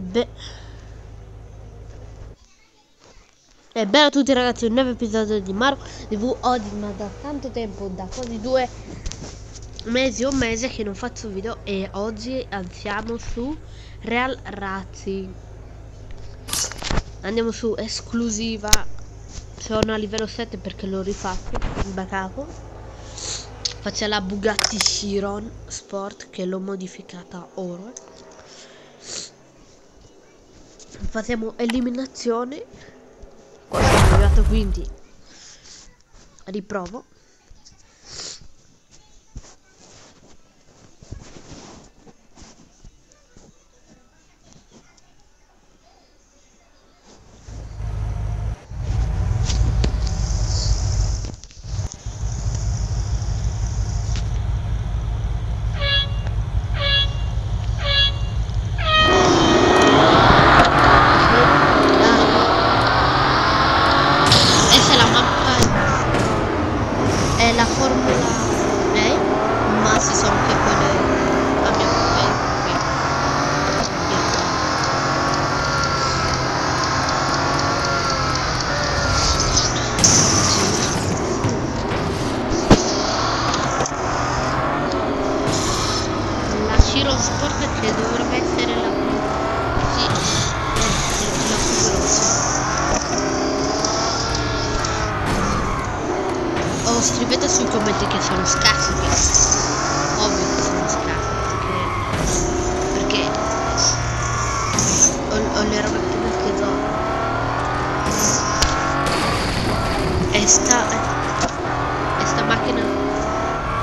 Beh. E bene a tutti ragazzi, un nuovo episodio di Mario TV oggi ma da tanto tempo, da quasi due mesi o un mese che non faccio video e oggi andiamo su Real Razzi. Andiamo su esclusiva Sono a livello 7 perché l'ho rifatto da capo Faccio la Bugatti Chiron Sport che l'ho modificata ora Facciamo eliminazione. Qua sono arrivato quindi Riprovo sui commenti che sono scarsi che ovvio che sono scarsi perché, perché ho, ho le robettine che do. E sta e sta macchina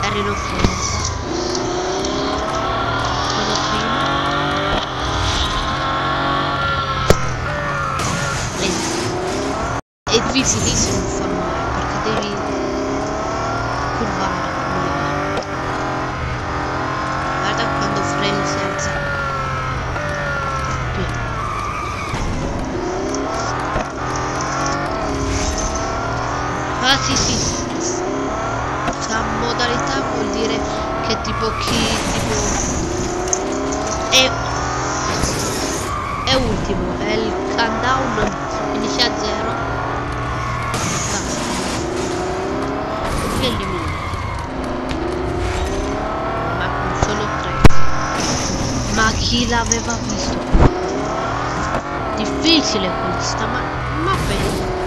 è rinofrenza difficilissimo formare perché devi curvare guarda quando freni si alza qui ah sì sì questa modalità vuol dire che tipo chi tipo è è ultimo è il countdown finisce a zero. Basta. Che elimina ma con solo tre. Ma chi l'aveva visto? Difficile questa ma ma bene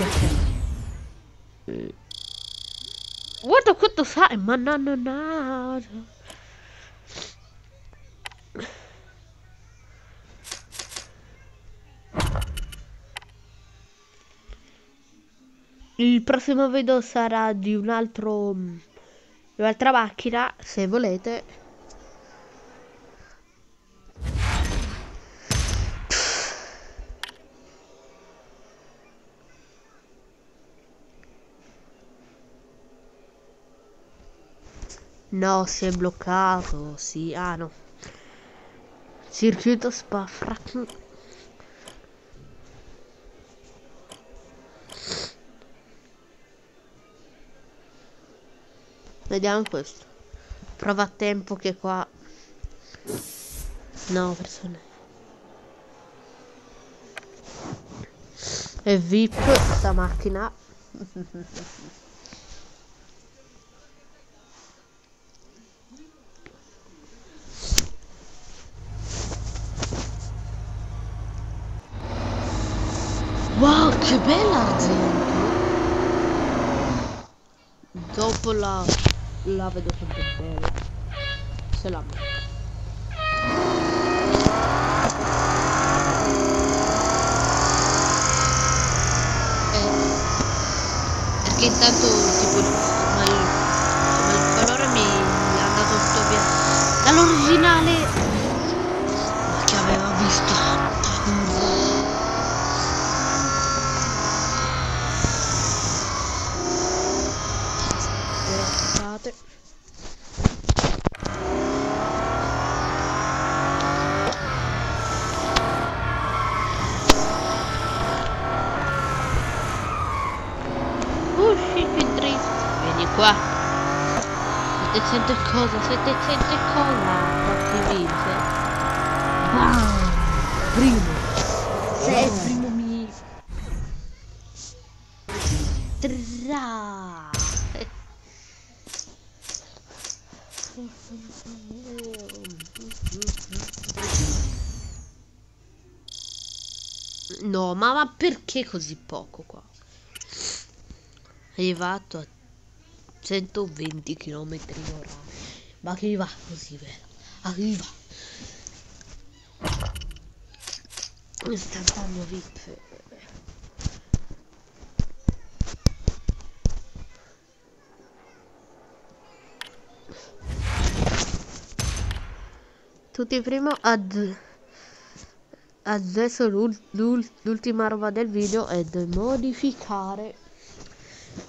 Eh, Guarda quanto sai, ma no. Il prossimo video sarà di un altro di un'altra macchina, se volete. No, si è bloccato, sì, ah no. Circuito spa frac- Vediamo questo. Prova a tempo che qua. No, persone. È VIP sta macchina. Wow, che bella gente! Dopo la, la vedo sempre bene. Se la metto. Eh, perché intanto tipo ma il, ma il colore mi, mi è andato tutto via dall'originale Aspettate. Usci che drift. Vieni qua. 700 cosa? 700 cosa? Quanti vince? Bam! Primo. Sei il primo mi... Tra. No, ma, ma perché così poco qua? Arrivato a 120 km h Ma che va così, vero? Arriva. Istantaneo VIP. Tutti primo ad adesso l'ul- l'ul- l'ultima roba del video è di modificare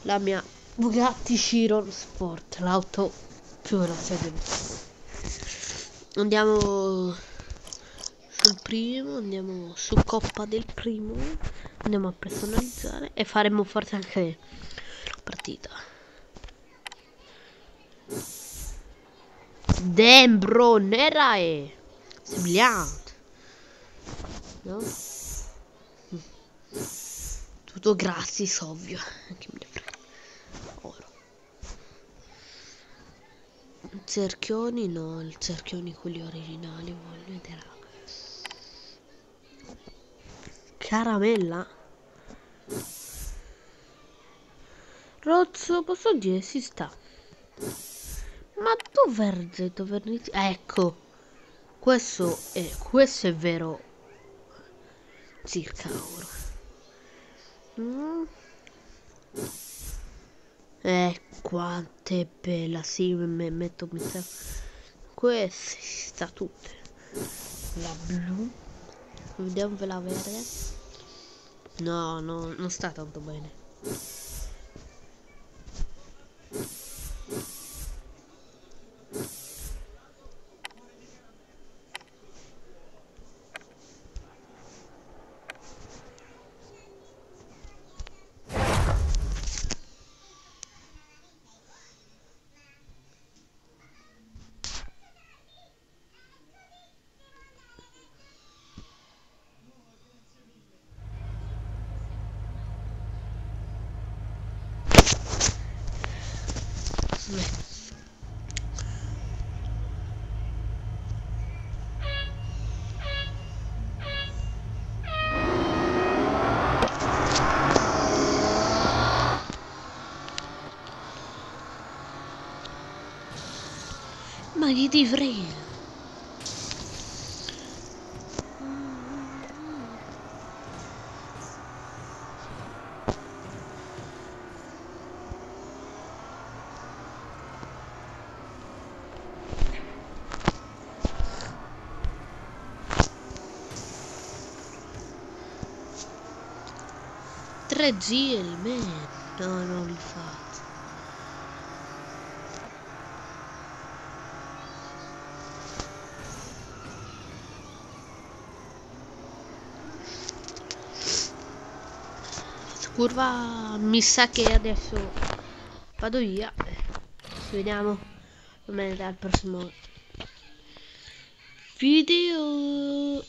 la mia Bugatti Chiron Sport l'auto più veloce del andiamo sul primo andiamo su coppa del primo andiamo a personalizzare e faremo forse anche la partita Damn bro nera è sembiante no? tutto gratis ovvio. Che me frega. Oro cerchioni no il cerchioni quelli originali voglio vedere caramella? Rozzo posso dire si sta ma dov'è il zetto vernizio ecco. Questo è questo è vero. Circa oro mm. eh quanto è bella sì me metto mi sa queste sta tutte. La blu. Vediamo la verde no no non sta tanto bene Ma che ti frega? Tre giri, man. No, non li fate. curva mi sa che adesso vado via ci vediamo al prossimo video